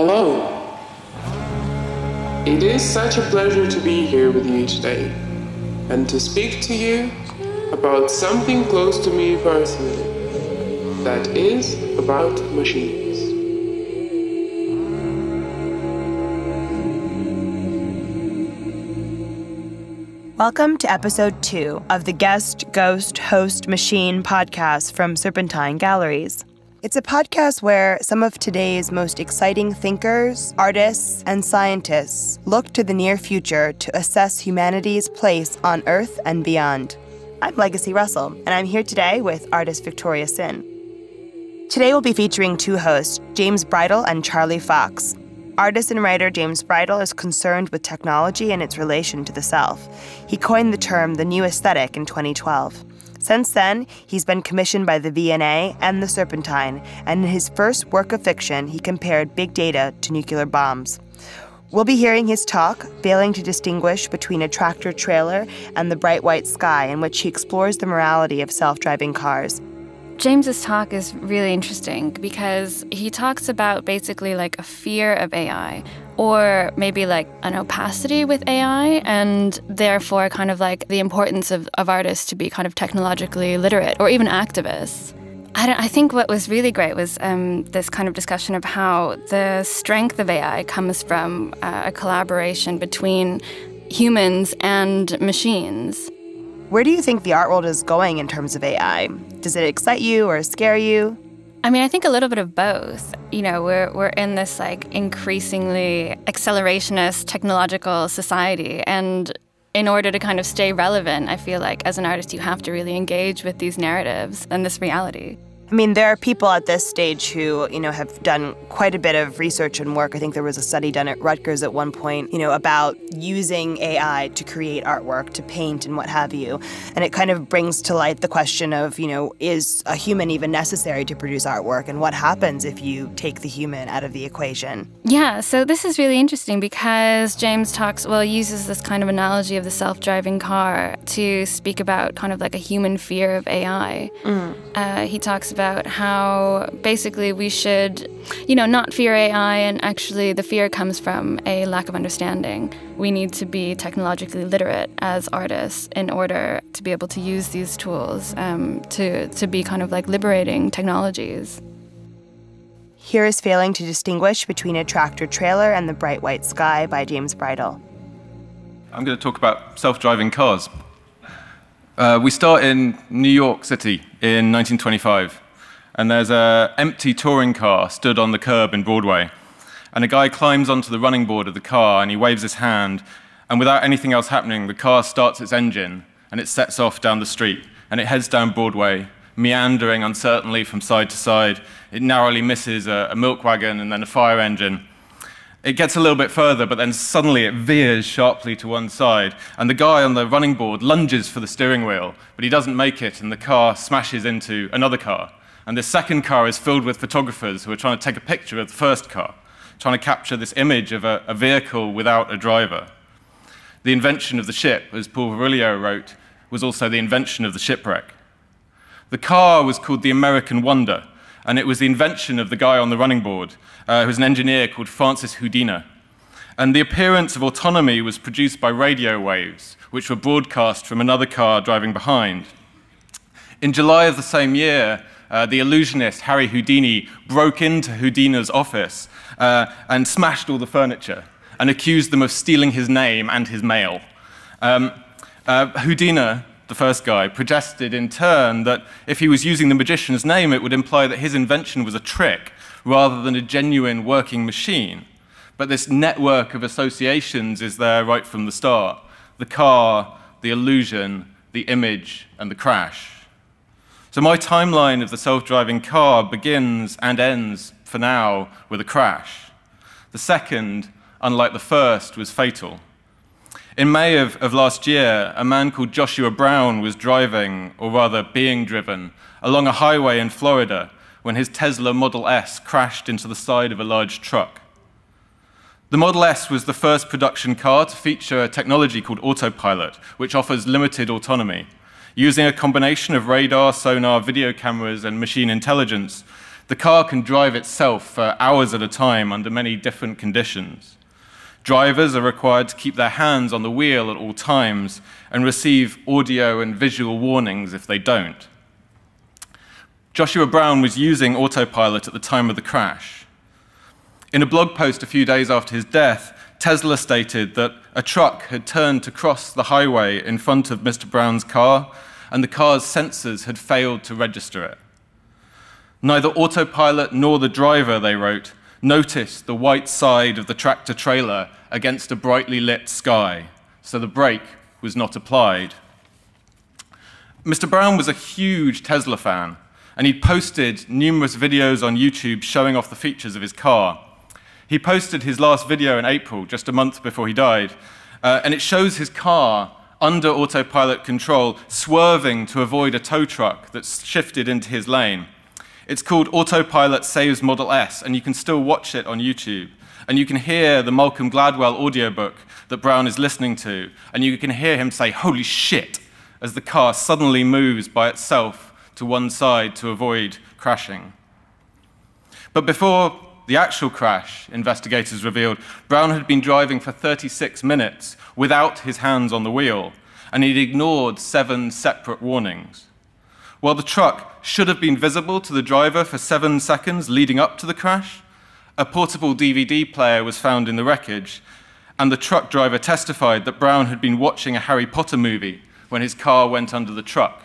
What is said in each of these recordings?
Hello. It is such a pleasure to be here with you today and to speak to you about something close to me personally. That is about machines. Welcome to episode two of the Guest, Ghost, Host, Machine podcast from Serpentine Galleries. It's a podcast where some of today's most exciting thinkers, artists, and scientists look to the near future to assess humanity's place on Earth and beyond. I'm Legacy Russell, and I'm here today with artist Victoria Sin. Today we'll be featuring two hosts, James Bridle and Charlie Fox, Artist and writer James Bridle is concerned with technology and its relation to the self. He coined the term the new aesthetic in 2012. Since then, he's been commissioned by the V&A and the Serpentine, and in his first work of fiction, he compared big data to nuclear bombs. We'll be hearing his talk, failing to distinguish between a tractor trailer and the bright white sky, in which he explores the morality of self driving cars. James's talk is really interesting because he talks about basically like a fear of AI or maybe like an opacity with AI and therefore kind of like the importance of, of artists to be kind of technologically literate or even activists. I, I think what was really great was um, this kind of discussion of how the strength of AI comes from uh, a collaboration between humans and machines. Where do you think the art world is going in terms of AI? Does it excite you or scare you? I mean, I think a little bit of both. You know, we're we're in this like increasingly accelerationist technological society and in order to kind of stay relevant, I feel like as an artist you have to really engage with these narratives and this reality. I mean, there are people at this stage who, you know, have done quite a bit of research and work. I think there was a study done at Rutgers at one point, you know, about using AI to create artwork, to paint and what have you. And it kind of brings to light the question of, you know, is a human even necessary to produce artwork? And what happens if you take the human out of the equation? Yeah, so this is really interesting because James talks, well, uses this kind of analogy of the self driving car to speak about kind of like a human fear of AI. Mm. Uh, he talks about how basically we should, you know, not fear AI, and actually the fear comes from a lack of understanding. We need to be technologically literate as artists in order to be able to use these tools um, to, to be kind of like liberating technologies. Here is Failing to Distinguish Between a Tractor Trailer and the Bright White Sky by James Bridle. I'm going to talk about self driving cars. Uh, we start in New York City in 1925 and there's an empty touring car stood on the curb in Broadway. And a guy climbs onto the running board of the car and he waves his hand, and without anything else happening, the car starts its engine and it sets off down the street and it heads down Broadway, meandering uncertainly from side to side. It narrowly misses a, a milk wagon and then a fire engine. It gets a little bit further, but then suddenly it veers sharply to one side, and the guy on the running board lunges for the steering wheel, but he doesn't make it, and the car smashes into another car. And this second car is filled with photographers who are trying to take a picture of the first car, trying to capture this image of a, a vehicle without a driver. The invention of the ship, as Paul Virilio wrote, was also the invention of the shipwreck. The car was called the American Wonder, and it was the invention of the guy on the running board, uh, who was an engineer called Francis Houdina. And the appearance of autonomy was produced by radio waves, which were broadcast from another car driving behind. In July of the same year, uh, the illusionist Harry Houdini broke into Houdina's office uh, and smashed all the furniture and accused them of stealing his name and his mail. Um, uh, Houdina, the first guy, protested in turn that if he was using the magician's name, it would imply that his invention was a trick rather than a genuine working machine. But this network of associations is there right from the start the car, the illusion, the image, and the crash. So my timeline of the self-driving car begins and ends, for now, with a crash. The second, unlike the first, was fatal. In May of, of last year, a man called Joshua Brown was driving, or rather being driven, along a highway in Florida when his Tesla Model S crashed into the side of a large truck. The Model S was the first production car to feature a technology called autopilot, which offers limited autonomy. Using a combination of radar, sonar, video cameras, and machine intelligence, The car can drive itself for hours at a time under many different conditions. Drivers are required to keep their hands on the wheel at all times and receive audio and visual warnings if they don't. Joshua Brown was using autopilot at the time of the crash. In a blog post a few days after his death, Tesla stated that a truck had turned to cross the highway in front of Mr. Brown's car, and the car's sensors had failed to register it. Neither autopilot nor the driver, they wrote, noticed the white side of the tractor trailer against a brightly lit sky, so the brake was not applied. Mr. Brown was a huge Tesla fan, and he'd posted numerous videos on YouTube showing off the features of his car. He posted his last video in April, just a month before he died, uh, and it shows his car under autopilot control swerving to avoid a tow truck that's shifted into his lane. It's called Autopilot Saves Model S, and you can still watch it on YouTube. And you can hear the Malcolm Gladwell audiobook that Brown is listening to, and you can hear him say, Holy shit, as the car suddenly moves by itself to one side to avoid crashing. But before the actual crash, investigators revealed, Brown had been driving for 36 minutes without his hands on the wheel, and he'd ignored seven separate warnings. While the truck should have been visible to the driver for seven seconds leading up to the crash, a portable DVD player was found in the wreckage, and the truck driver testified that Brown had been watching a Harry Potter movie when his car went under the truck,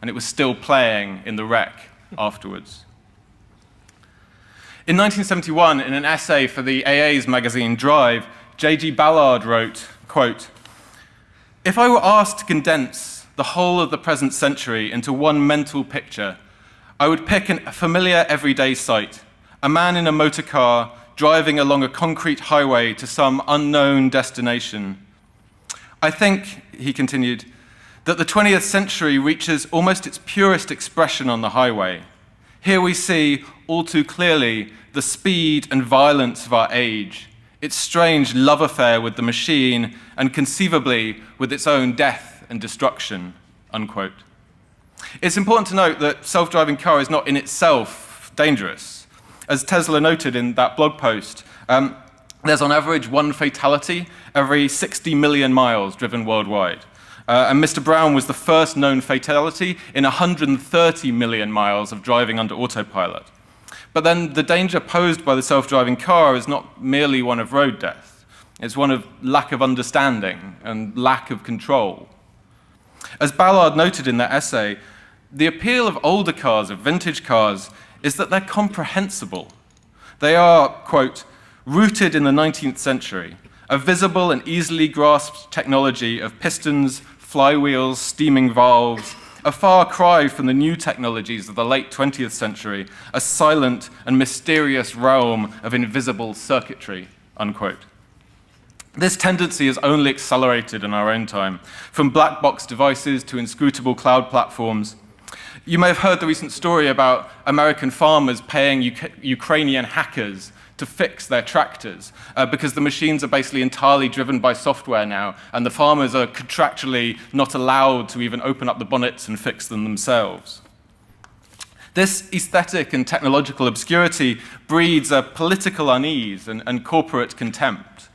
and it was still playing in the wreck afterwards. In 1971, in an essay for the AA's magazine Drive, J.G. Ballard wrote, quote, If I were asked to condense the whole of the present century into one mental picture, I would pick a familiar everyday sight a man in a motor car driving along a concrete highway to some unknown destination. I think, he continued, that the 20th century reaches almost its purest expression on the highway. Here we see all too clearly the speed and violence of our age, its strange love affair with the machine, and conceivably with its own death and destruction, unquote. It's important to note that self-driving car is not in itself dangerous. As Tesla noted in that blog post, um, there's on average one fatality every 60 million miles driven worldwide. Uh, and Mr. Brown was the first known fatality in 130 million miles of driving under autopilot. But then the danger posed by the self-driving car is not merely one of road death. It's one of lack of understanding and lack of control. As Ballard noted in that essay, the appeal of older cars, of vintage cars, is that they're comprehensible. They are, quote, rooted in the 19th century, a visible and easily grasped technology of pistons, flywheels, steaming valves, a far cry from the new technologies of the late 20th century, a silent and mysterious realm of invisible circuitry, unquote. This tendency is only accelerated in our own time, from black box devices to inscrutable cloud platforms. You may have heard the recent story about American farmers paying UK Ukrainian hackers to fix their tractors uh, because the machines are basically entirely driven by software now, and the farmers are contractually not allowed to even open up the bonnets and fix them themselves. This aesthetic and technological obscurity breeds a political unease and, and corporate contempt.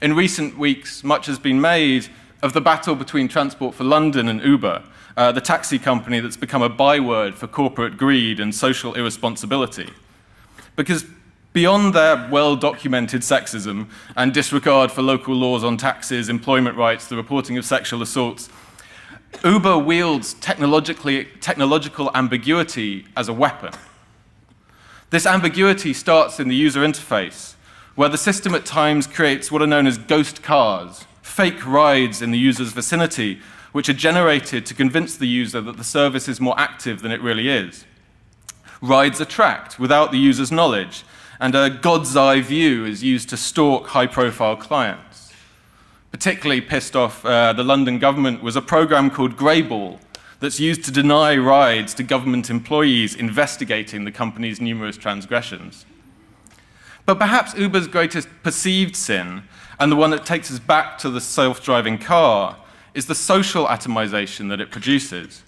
In recent weeks, much has been made of the battle between Transport for London and Uber, uh, the taxi company that's become a byword for corporate greed and social irresponsibility. Because beyond their well documented sexism and disregard for local laws on taxes, employment rights, the reporting of sexual assaults, Uber wields technological ambiguity as a weapon. This ambiguity starts in the user interface where the system at times creates what are known as ghost cars, fake rides in the user's vicinity, which are generated to convince the user that the service is more active than it really is. Rides are tracked without the user's knowledge, and a God's eye view is used to stalk high profile clients. Particularly pissed off uh, the London government was a program called Greyball that's used to deny rides to government employees investigating the company's numerous transgressions. But perhaps Uber's greatest perceived sin, and the one that takes us back to the self driving car, is the social atomization that it produces.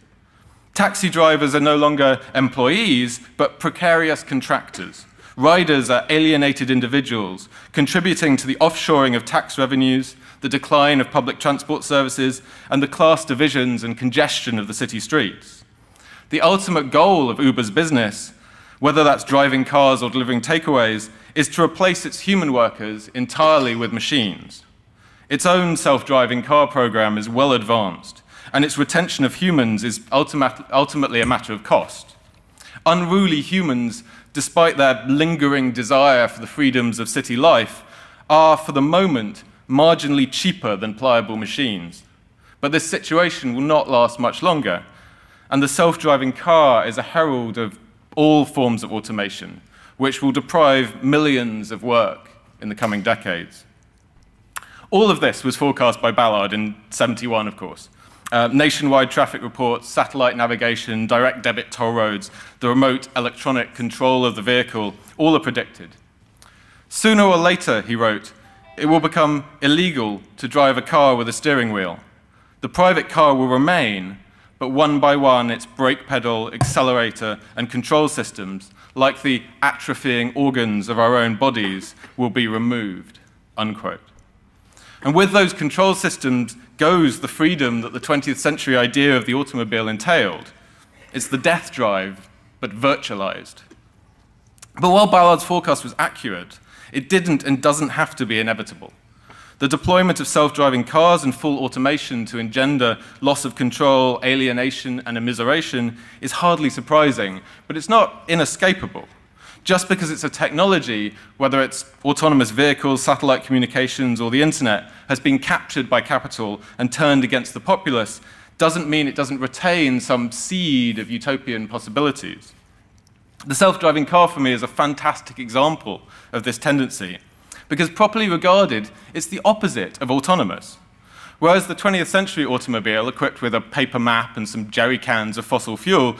Taxi drivers are no longer employees, but precarious contractors. Riders are alienated individuals, contributing to the offshoring of tax revenues, the decline of public transport services, and the class divisions and congestion of the city streets. The ultimate goal of Uber's business, whether that's driving cars or delivering takeaways, is to replace its human workers entirely with machines. Its own self driving car program is well advanced, and its retention of humans is ultimately a matter of cost. Unruly humans, despite their lingering desire for the freedoms of city life, are, for the moment, marginally cheaper than pliable machines. But this situation will not last much longer, and the self driving car is a herald of all forms of automation, which will deprive millions of work in the coming decades. All of this was forecast by Ballard in 71, of course. Uh, nationwide traffic reports, satellite navigation, direct debit toll roads, the remote electronic control of the vehicle, all are predicted. Sooner or later, he wrote, it will become illegal to drive a car with a steering wheel. The private car will remain, but one by one, its brake pedal, accelerator, and control systems, like the atrophying organs of our own bodies, will be removed. Unquote. And with those control systems goes the freedom that the 20th century idea of the automobile entailed. It's the death drive, but virtualized. But while Ballard's forecast was accurate, it didn't and doesn't have to be inevitable. The deployment of self-driving cars and full automation to engender loss of control, alienation, and immiseration is hardly surprising, but it's not inescapable. Just because it's a technology, whether it's autonomous vehicles, satellite communications, or the internet, has been captured by capital and turned against the populace, doesn't mean it doesn't retain some seed of utopian possibilities. The self-driving car for me is a fantastic example of this tendency, because properly regarded, it's the opposite of autonomous. Whereas the 20th century automobile, equipped with a paper map and some jerry cans of fossil fuel,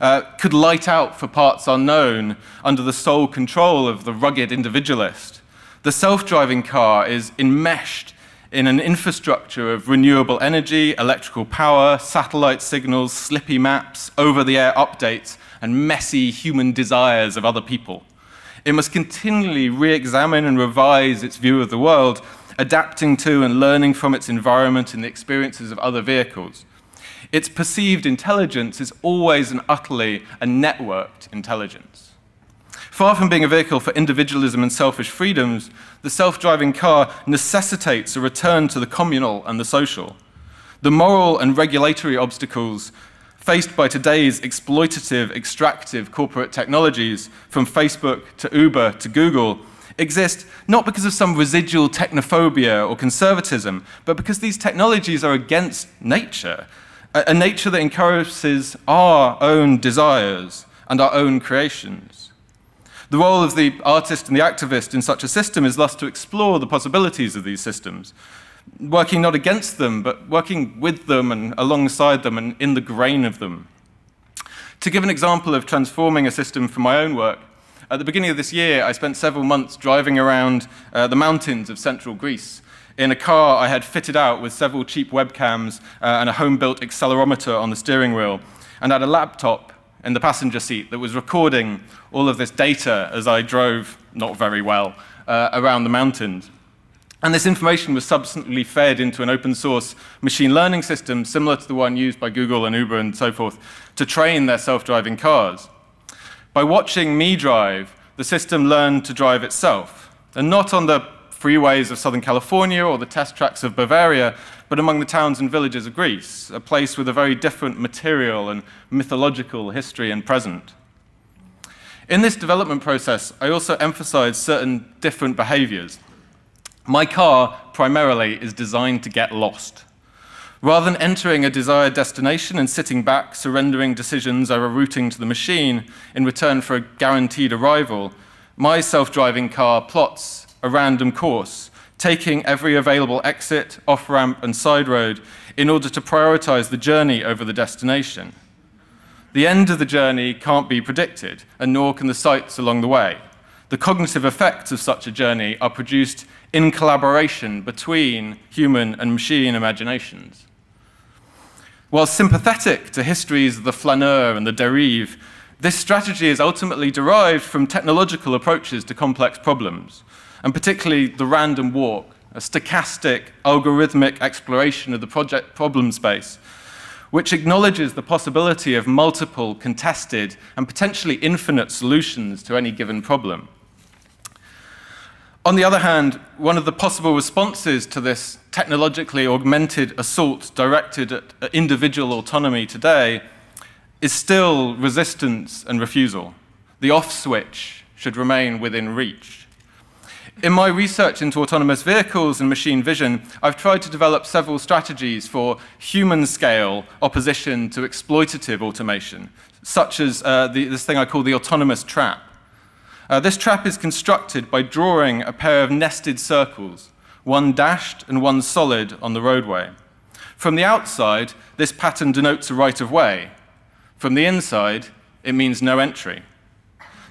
uh, could light out for parts unknown under the sole control of the rugged individualist. The self-driving car is enmeshed in an infrastructure of renewable energy, electrical power, satellite signals, slippy maps, over-the-air updates, and messy human desires of other people. It must continually re-examine and revise its view of the world, adapting to and learning from its environment and the experiences of other vehicles. Its perceived intelligence is always and utterly a networked intelligence. Far from being a vehicle for individualism and selfish freedoms, the self-driving car necessitates a return to the communal and the social. The moral and regulatory obstacles faced by today's exploitative, extractive corporate technologies, from Facebook to Uber to Google, exist not because of some residual technophobia or conservatism, but because these technologies are against nature a, nature that encourages our own desires and our own creations. The role of the artist and the activist in such a system is thus to explore the possibilities of these systems, working not against them, but working with them and alongside them and in the grain of them. To give an example of transforming a system from my own work, at the beginning of this year, I spent several months driving around uh, the mountains of central Greece, in a car I had fitted out with several cheap webcams uh, and a home-built accelerometer on the steering wheel, and had a laptop in the passenger seat that was recording all of this data as I drove, not very well, uh, around the mountains. And this information was subsequently fed into an open source machine learning system similar to the one used by Google and Uber and so forth to train their self-driving cars. By watching me drive, the system learned to drive itself, and not on the freeways of Southern California or the test tracks of Bavaria, but among the towns and villages of Greece, a place with a very different material and mythological history and present. In this development process, I also emphasize certain different behaviors. My car, primarily, is designed to get lost. Rather than entering a desired destination and sitting back, surrendering decisions over routing to the machine in return for a guaranteed arrival, my self-driving car plots a random course, taking every available exit, off-ramp, and side road in order to prioritize the journey over the destination. The end of the journey can't be predicted, and nor can the sights along the way. The cognitive effects of such a journey are produced in collaboration between human and machine imaginations. While sympathetic to histories of the flaneur and the dérive, this strategy is ultimately derived from technological approaches to complex problems, and particularly the random walk, a stochastic, algorithmic exploration of the project problem space, which acknowledges the possibility of multiple, contested, and potentially infinite solutions to any given problem. On the other hand, one of the possible responses to this technologically augmented assault directed at individual autonomy today is still resistance and refusal. The off switch should remain within reach. In my research into autonomous vehicles and machine vision, I've tried to develop several strategies for human scale opposition to exploitative automation, such as uh, the, this thing I call the autonomous trap. Uh, this trap is constructed by drawing a pair of nested circles, one dashed and one solid on the roadway. From the outside, this pattern denotes a right of way, from the inside, it means no entry.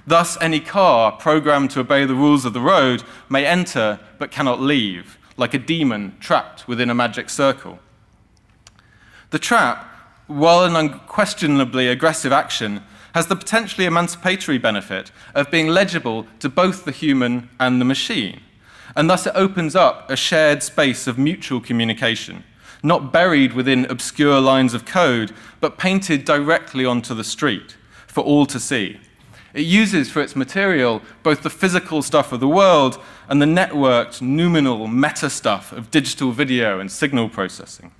Thus, any car programmed to obey the rules of the road may enter but cannot leave, like a demon trapped within a magic circle. The trap, while an unquestionably aggressive action, has the potentially emancipatory benefit of being legible to both the human and the machine, and thus it opens up a shared space of mutual communication not buried within obscure lines of code, but painted directly onto the street for all to see. It uses for its material both the physical stuff of the world and the networked, numinal, meta stuff of digital video and signal processing.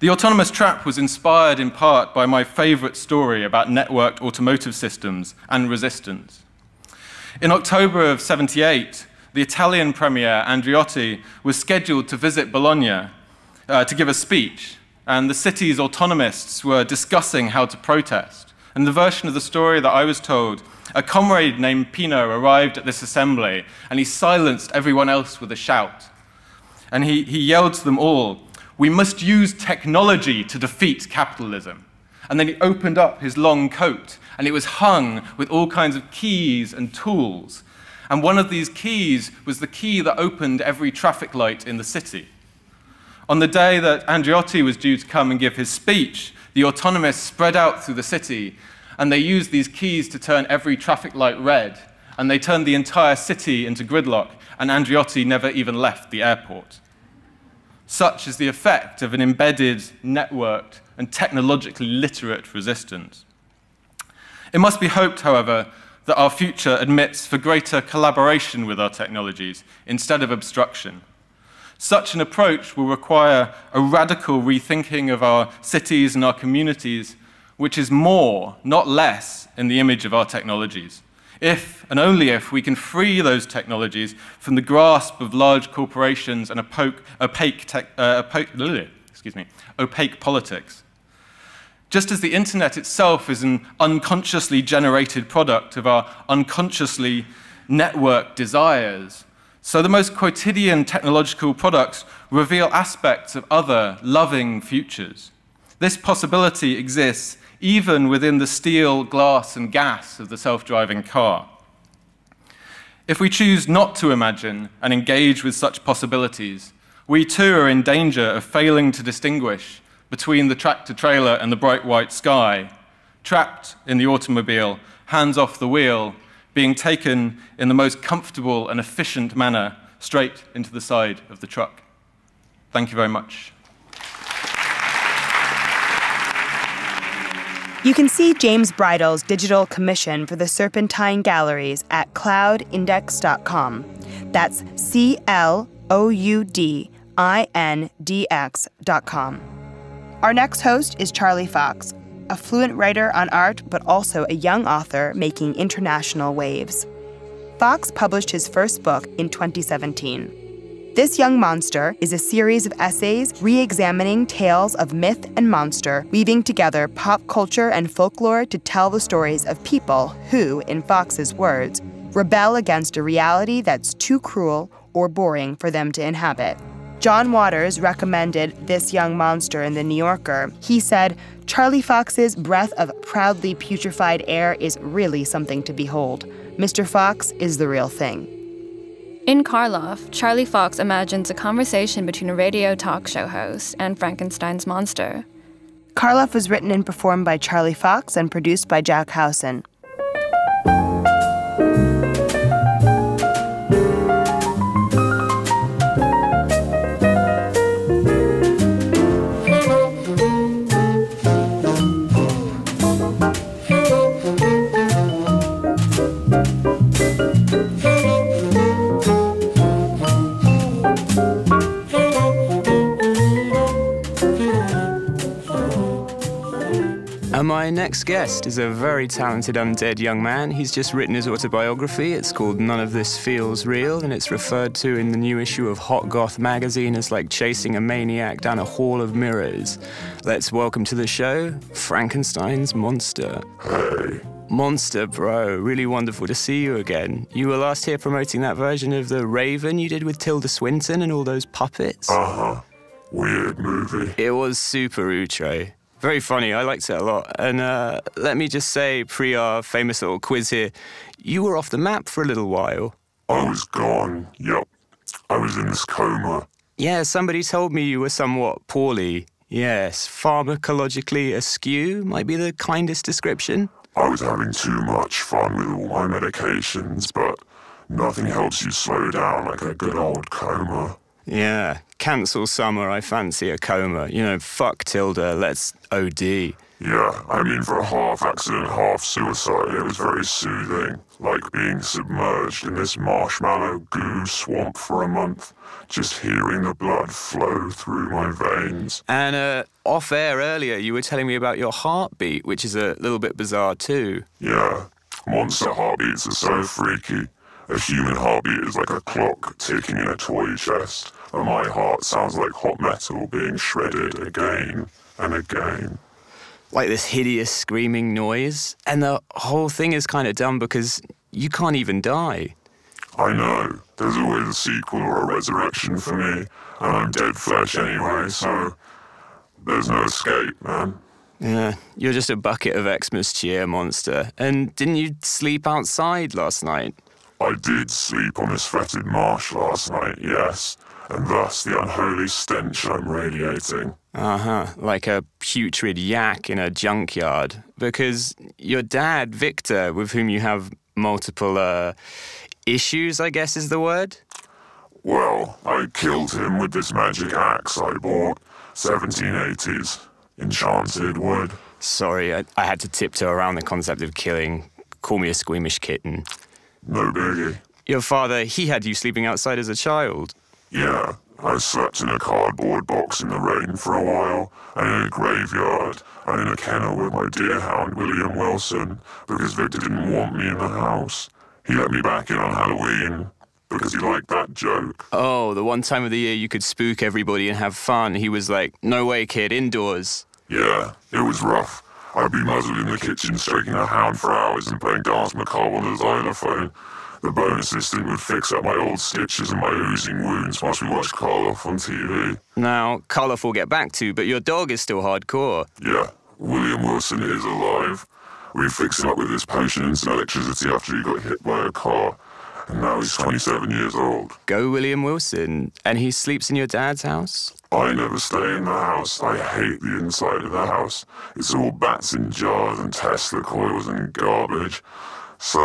The autonomous trap was inspired in part by my favorite story about networked automotive systems and resistance. In October of 78, the Italian premier Andreotti was scheduled to visit Bologna uh, to give a speech, and the city's autonomists were discussing how to protest. And the version of the story that I was told, a comrade named Pino arrived at this assembly, and he silenced everyone else with a shout. And he, he yelled to them all, We must use technology to defeat capitalism. And then he opened up his long coat, and it was hung with all kinds of keys and tools. And one of these keys was the key that opened every traffic light in the city. On the day that Andreotti was due to come and give his speech, the autonomists spread out through the city, and they used these keys to turn every traffic light red, and they turned the entire city into gridlock, and Andreotti never even left the airport. Such is the effect of an embedded, networked, and technologically literate resistance. It must be hoped, however, that our future admits for greater collaboration with our technologies instead of obstruction. Such an approach will require a radical rethinking of our cities and our communities, which is more, not less, in the image of our technologies. If and only if we can free those technologies from the grasp of large corporations and opaque, opaque, tech, uh, opaque, excuse me, opaque politics. Just as the internet itself is an unconsciously generated product of our unconsciously networked desires, so the most quotidian technological products reveal aspects of other loving futures. This possibility exists even within the steel, glass, and gas of the self-driving car. If we choose not to imagine and engage with such possibilities, we too are in danger of failing to distinguish between the tractor-trailer and the bright white sky, trapped in the automobile, hands off the wheel, being taken in the most comfortable and efficient manner straight into the side of the truck. Thank you very much. You can see James Bridle's digital commission for the Serpentine Galleries at cloudindx.com. That's C L O U D I N D X.com. Our next host is Charlie Fox, a fluent writer on art, but also a young author making international waves. Fox published his first book in 2017. This Young Monster is a series of essays re examining tales of myth and monster, weaving together pop culture and folklore to tell the stories of people who, in Fox's words, rebel against a reality that's too cruel or boring for them to inhabit. John Waters recommended This Young Monster in The New Yorker. He said, Charlie Fox's breath of proudly putrefied air is really something to behold. Mr. Fox is the real thing. In Karloff, Charlie Fox imagines a conversation between a radio talk show host and Frankenstein's monster. Karloff was written and performed by Charlie Fox and produced by Jack Howson. And my next guest is a very talented undead young man. He's just written his autobiography. It's called None of This Feels Real, and it's referred to in the new issue of Hot Goth magazine as like chasing a maniac down a hall of mirrors. Let's welcome to the show Frankenstein's Monster. Hey. Monster, bro. Really wonderful to see you again. You were last here promoting that version of The Raven you did with Tilda Swinton and all those puppets. Uh huh. Weird movie. It was super outre. Very funny. I liked it a lot. And uh, let me just say, pre our famous little quiz here, you were off the map for a little while. I was gone. Yep. I was in this coma. Yeah, somebody told me you were somewhat poorly. Yes, pharmacologically askew might be the kindest description. I was having too much fun with all my medications, but nothing helps you slow down like a good old coma. Yeah, cancel summer, I fancy a coma. You know, fuck Tilda, let's OD. Yeah, I mean, for half accident, half suicide, it was very soothing. Like being submerged in this marshmallow goo swamp for a month, just hearing the blood flow through my veins. And uh, off air earlier, you were telling me about your heartbeat, which is a little bit bizarre too. Yeah, monster heartbeats are so freaky. A human heartbeat is like a clock ticking in a toy chest, and my heart sounds like hot metal being shredded again and again. Like this hideous screaming noise. And the whole thing is kind of dumb because you can't even die. I know, there's always a sequel or a resurrection for me, and I'm dead flesh anyway, so there's no escape, man. Yeah, you're just a bucket of Xmas cheer monster. And didn't you sleep outside last night? I did sleep on this fetid marsh last night, yes, and thus the unholy stench I'm radiating. Uh huh. Like a putrid yak in a junkyard. Because your dad, Victor, with whom you have multiple uh, issues, I guess is the word. Well, I killed him with this magic axe I bought, 1780s, enchanted wood. Sorry, I, I had to tiptoe around the concept of killing. Call me a squeamish kitten. No biggie. Your father, he had you sleeping outside as a child. Yeah, I slept in a cardboard box in the rain for a while, and in a graveyard, and in a kennel with my deerhound William Wilson, because Victor didn't want me in the house. He let me back in on Halloween, because he liked that joke. Oh, the one time of the year you could spook everybody and have fun. He was like, no way, kid, indoors. Yeah, it was rough. I'd be muzzled in the kitchen stroking a hound for hours and playing Danse Macabre on the xylophone. The bone assistant would fix up my old stitches and my oozing wounds whilst we watched Karloff on TV. Now, Karloff will get back to, but your dog is still hardcore. Yeah, William Wilson is alive. We fixed him up with his potion and electricity after he got hit by a car. And now he's 27 years old. Go, William Wilson. And he sleeps in your dad's house? I never stay in the house. I hate the inside of the house. It's all bats in jars and Tesla coils and garbage. So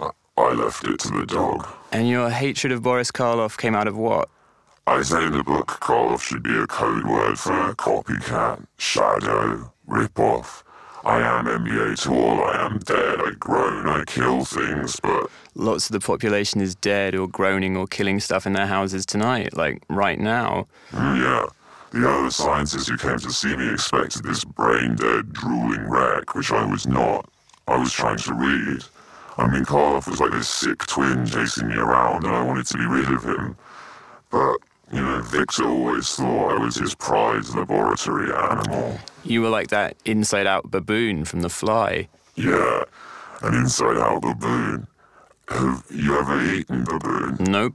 I, I left it to the dog. And your hatred of Boris Karloff came out of what? I say in the book, Karloff should be a code word for copycat, shadow, rip-off. I am NBA to all, I am dead, I groan, I kill things, but Lots of the population is dead or groaning or killing stuff in their houses tonight, like right now. Mm, Yeah, the other scientists who came to see me expected this brain dead, drooling wreck, which I was not. I was trying to read. I mean, Karloff was like this sick twin chasing me around, and I wanted to be rid of him. But, you know, Victor always thought I was his prize laboratory animal. You were like that inside out baboon from The Fly. Yeah, an inside out baboon. Have you ever eaten baboon? Nope.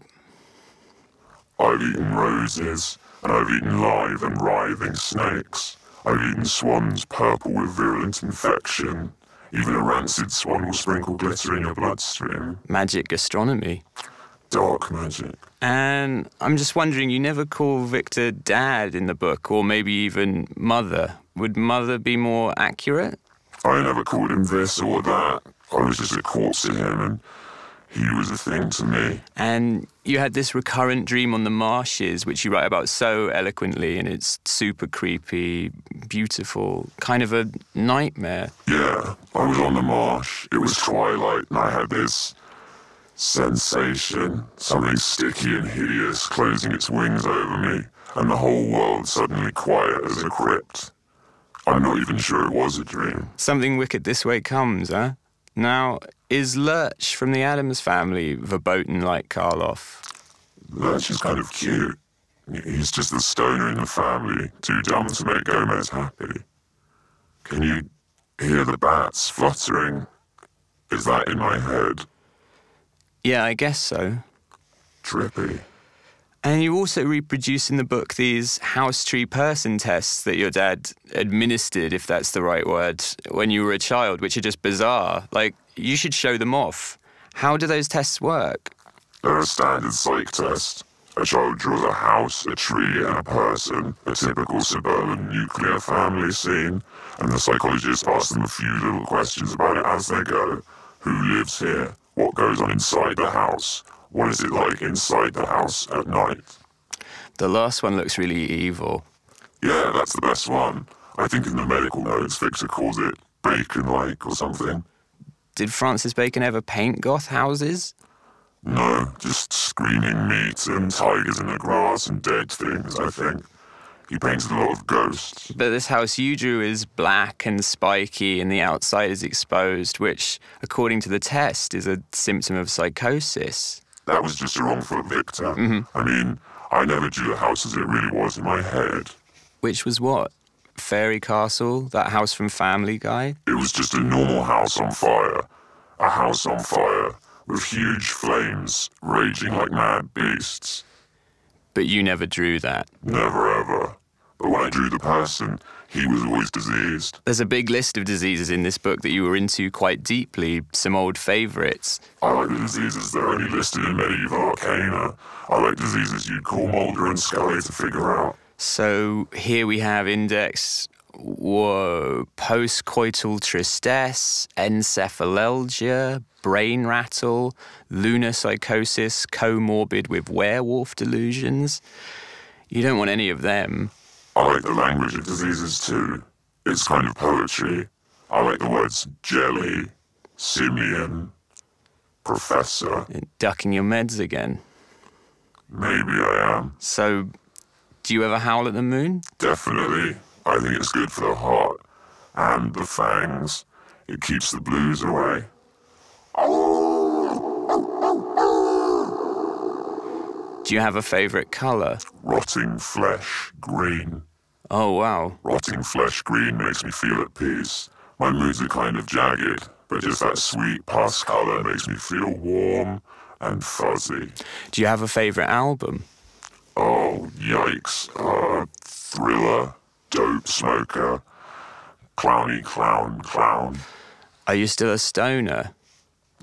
I've eaten roses, and I've eaten live and writhing snakes. I've eaten swans purple with virulent infection. Even a rancid swan will sprinkle glitter in your bloodstream. Magic gastronomy. Dark magic. And I'm just wondering, you never call Victor dad in the book, or maybe even mother. Would mother be more accurate? I never called him this or that. I was just a corpse to him, and he was a thing to me. And you had this recurrent dream on the marshes, which you write about so eloquently, and it's super creepy, beautiful, kind of a nightmare. Yeah, I was on the marsh. It was twilight, and I had this sensation, something sticky and hideous closing its wings over me, and the whole world suddenly quiet as a crypt. I'm not even sure it was a dream. Something wicked this way comes, huh? Now, is Lurch from the Addams family verboten like Karloff? Lurch is kind of cute. He's just the stoner in the family, too dumb to make Gomez happy. Can you hear the bats fluttering? Is that in my head? Yeah, I guess so. Trippy. And you also reproduce in the book these house tree person tests that your dad administered, if that's the right word, when you were a child, which are just bizarre. Like, you should show them off. How do those tests work? They're a standard psych test. A child draws a house, a tree, and a person, a typical suburban nuclear family scene, and the psychologist asks them a few little questions about it as they go. Who lives here? What goes on inside the house? What is it like inside the house at night? The last one looks really evil. Yeah, that's the best one. I think in the medical notes, Victor calls it bacon-like or something. Did Francis Bacon ever paint goth houses? No, just screaming meat and tigers in the grass and dead things, I think. He painted a lot of ghosts. But this house you drew is black and spiky and the outside is exposed, which, according to the test, is a symptom of psychosis. That was just a wrong for Victor. Mm-hmm. I mean, I never drew the house as it really was in my head. Which was what? Fairy Castle? That house from Family Guy? It was just a normal house on fire. A house on fire with huge flames raging like mad beasts. But you never drew that. Never ever. But when I drew the person, he was always diseased. There's a big list of diseases in this book that you were into quite deeply, some old favourites. I like the diseases that are only listed in medieval arcana. I like diseases you'd call Mulder and Scully to figure out. So here we have index, whoa, postcoital tristesse, encephalalgia, brain rattle, lunar psychosis, comorbid with werewolf delusions. You don't want any of them. I like the language of diseases too. It's kind of poetry. I like the words jelly, simian, professor. Ducking your meds again. Maybe I am. So, do you ever howl at the moon? Definitely. I think it's good for the heart and the fangs. It keeps the blues away. Do you have a favourite colour? Rotting flesh, green. Oh, wow. Rotting flesh green makes me feel at peace. My moods are kind of jagged, but just that sweet pus colour makes me feel warm and fuzzy. Do you have a favourite album? Oh, yikes. Uh, thriller, dope smoker, clowny clown clown. Are you still a stoner?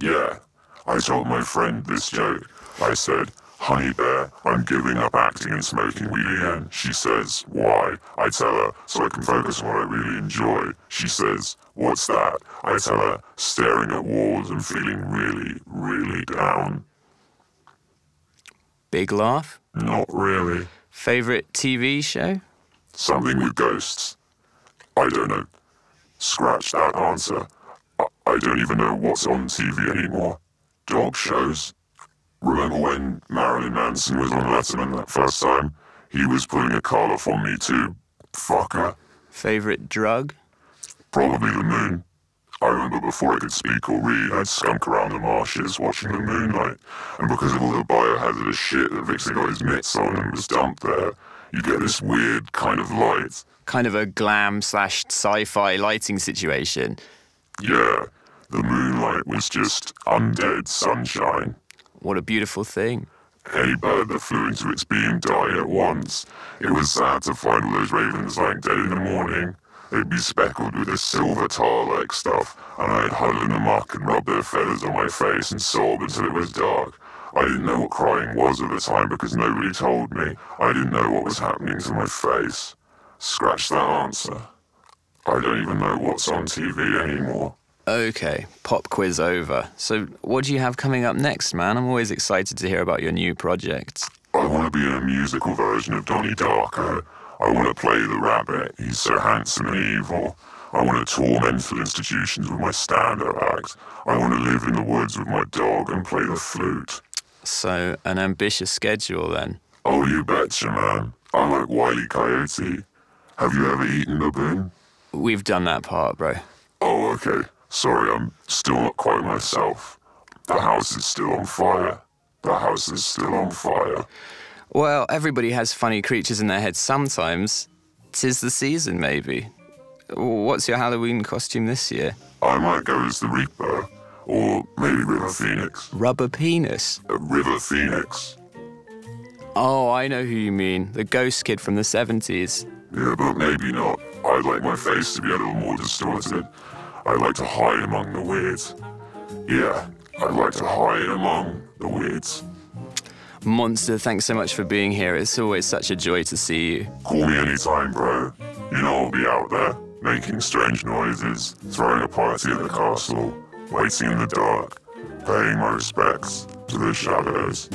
Yeah, I told my friend this joke. I said, Honey Bear, I'm giving up acting and smoking weed again. She says, Why? I tell her, so I can focus on what I really enjoy. She says, What's that? I tell her, staring at walls and feeling really, really down. Big laugh? Not really. Favourite TV show? Something with ghosts. I don't know. Scratch that answer. I, I don't even know what's on TV anymore. Dog shows. Remember when Marilyn Manson was on Letterman that first time? He was pulling a off on me too. Fucker. Favourite drug? Probably the moon. I remember before I could speak or read, I'd skunk around the marshes watching the moonlight. And because of all the biohazardous shit that Victor got his mitts on and was dumped there, you get this weird kind of light. Kind of a glam slash sci fi lighting situation. Yeah, the moonlight was just undead sunshine. What a beautiful thing. Any bird that flew into its beam died at once. It was sad to find all those ravens lying dead in the morning. They'd be speckled with this silver tar-like stuff, and I'd huddle in the muck and rub their feathers on my face and sob until it was dark. I didn't know what crying was at the time because nobody told me. I didn't know what was happening to my face. Scratch that answer. I don't even know what's on TV anymore. Okay, pop quiz over. So, what do you have coming up next, man? I'm always excited to hear about your new projects. I want to be in a musical version of Donnie Darko. I want to play the rabbit. He's so handsome and evil. I want to tour mental institutions with my stand-up act. I want to live in the woods with my dog and play the flute. So, an ambitious schedule then. Oh, you betcha, man. I'm like Wile E. Coyote. Have you ever eaten a bin? We've done that part, bro. Oh, okay. Sorry, I'm still not quite myself. The house is still on fire. The house is still on fire. Well, everybody has funny creatures in their heads sometimes. Tis the season, maybe. What's your Halloween costume this year? I might go as the Reaper, or maybe River Phoenix. Rubber penis. A River Phoenix. Oh, I know who you mean. The ghost kid from the 70s. Yeah, but maybe not. I'd like my face to be a little more distorted. I'd like to hide among the weeds. Yeah, I'd like to hide among the weeds. Monster, thanks so much for being here. It's always such a joy to see you. Call me anytime, bro. You know I'll be out there, making strange noises, throwing a party at the castle, waiting in the dark, paying my respects to the shadows.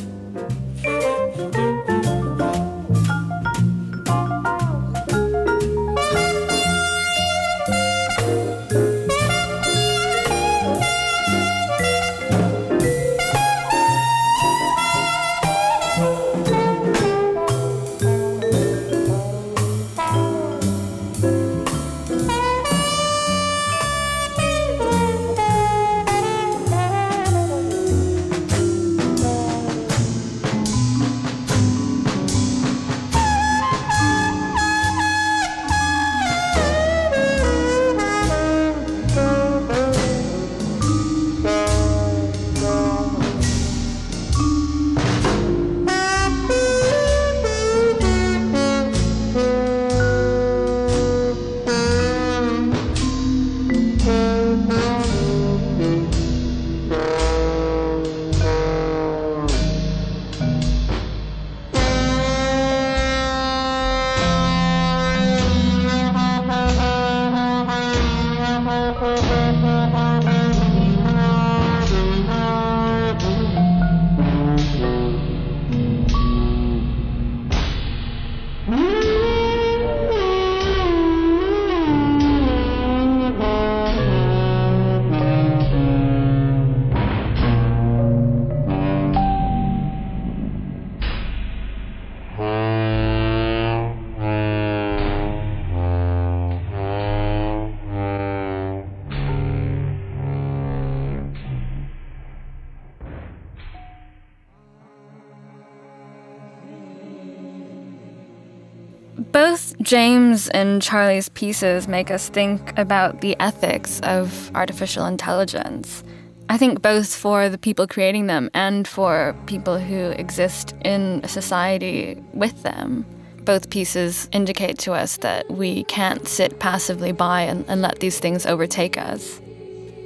James and Charlie's pieces make us think about the ethics of artificial intelligence. I think both for the people creating them and for people who exist in society with them. Both pieces indicate to us that we can't sit passively by and, and let these things overtake us.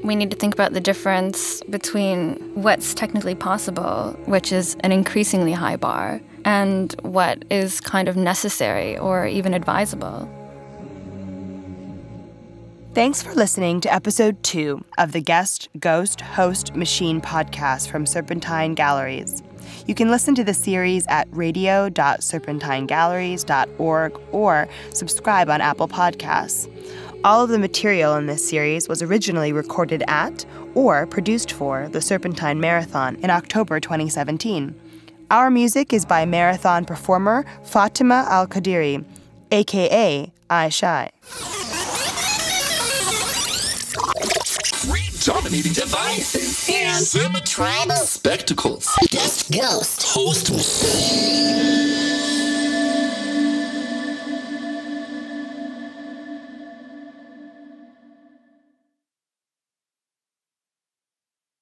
We need to think about the difference between what's technically possible, which is an increasingly high bar, and what is kind of necessary or even advisable. Thanks for listening to episode two of the Guest Ghost Host Machine podcast from Serpentine Galleries. You can listen to the series at radio.serpentinegalleries.org or subscribe on Apple Podcasts. All of the material in this series was originally recorded at or produced for the Serpentine Marathon in October 2017. Our music is by marathon performer Fatima Al Qadiri, aka Ayshay. dominating devices and tribal spectacles. Guest Ghost Host Machine.